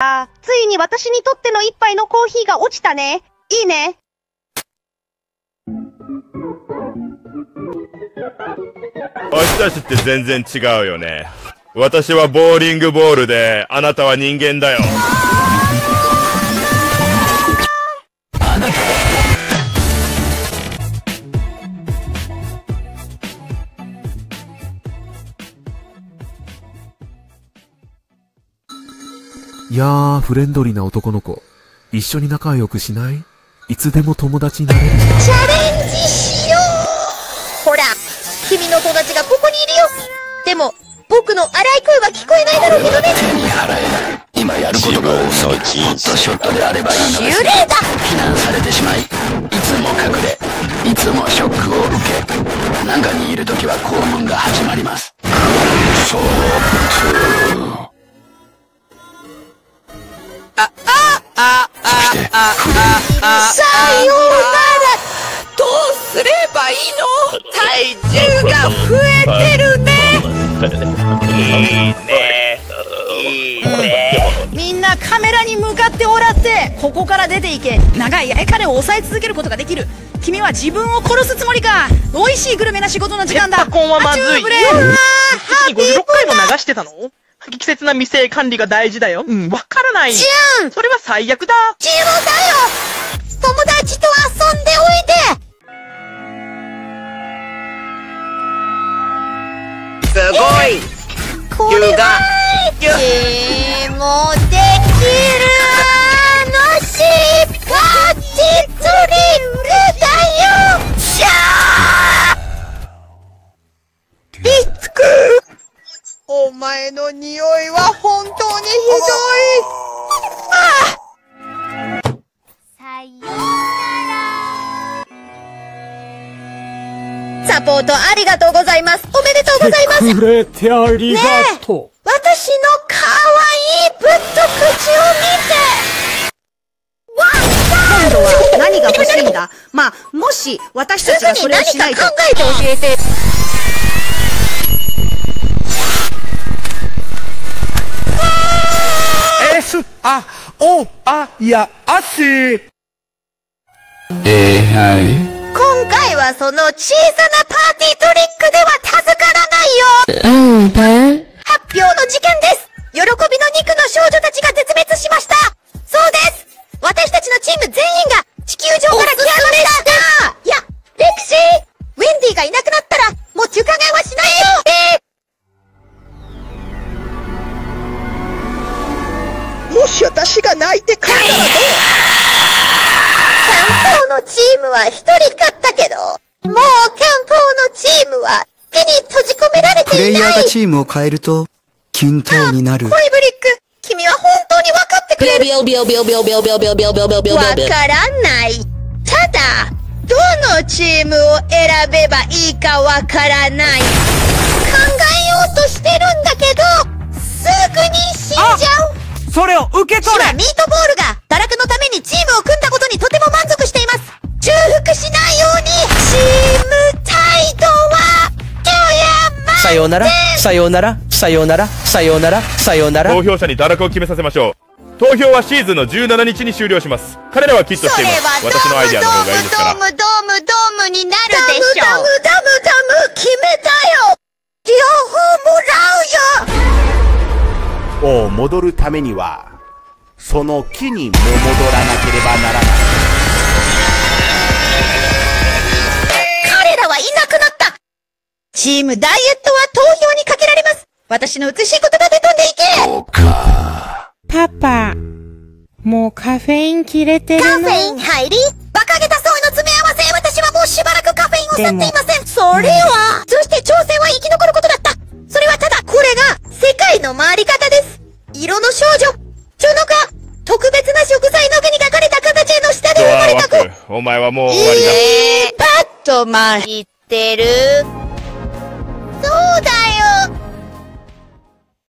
あ、ついに私にとっての一杯のコーヒーが落ちたね。いいね。私たちって全然違うよね。私はボーリングボールで、あなたは人間だよ。いやー、フレンドリーな男の子。一緒に仲良くしない？いつでも友達になれる。チャレンジしようほら、君の友達がここにいるよでも、僕の荒い声は聞こえないだろうけどね手に払えない。今やることが遅い。ホットショットであればいいのです。幽霊だ非難されてしまい、いつも隠れ、いつもショックを受け、中にいるときは拷問が始まります。そう、そして、フレさようならどうすればいいの体重が増えてるねいいねいいねみんなカメラに向かっておらってここから出ていけ長いエカネを抑え続けることができる君は自分を殺すつもりか美味しいグルメな仕事の時間だパコンはまずい。あチューブレ1日に56回も流してたの適切な未成管理が大事だよ。うん、わからない。ジュンそれは最悪だ。自分だよ友達と遊んでおいですごい。これはゲームお前の匂いは本当にひどい。あさよサポートありがとうございます。おめでとうございます。くれてありがとう。私の可愛いぶっと口を見て。今度は何が欲しいんだ？まあもし私たちがそれをしないと。何か考えて教えてあ、O、あ、や、あし。AI。今回はその小さなパーティートリックではもし私が泣いて帰ったらどう？関東のチームは一人勝ったけど、もう関東のチームは手に閉じ込められプレイていない。ヤーがチームを変えると、均等になる。コイブリック、君は本当に分かってくれる。わからない。ただ、どのチームを選べばいいかわからない。考えようとしてるんだけど。それを受け取れ私はミートボールが堕落のためにチームを組んだことにとても満足しています重複しないようにチーム態度は富山さようなら、さようなら、さようなら、さようなら、さようなら。投票者に堕落を決めさせましょう。投票はシーズンの17日に終了します。彼らはキットしています。私のアイデアの方がいいですから。ドームドームドームドームになるでしょダを戻るためには、その木にも戻らなければならない。彼らはいなくなった。チームダイエットは投票にかけられます。私の美しい言葉で飛んでいけ。パパ、もうカフェイン切れてるの。カフェイン入り。馬鹿げた相違の詰め合わせ。私はもうしばらくカフェインを吸っていません。それは。そして挑戦は生き残ることだお前はもう終わりだ。えー、パッと参ってるそうだよ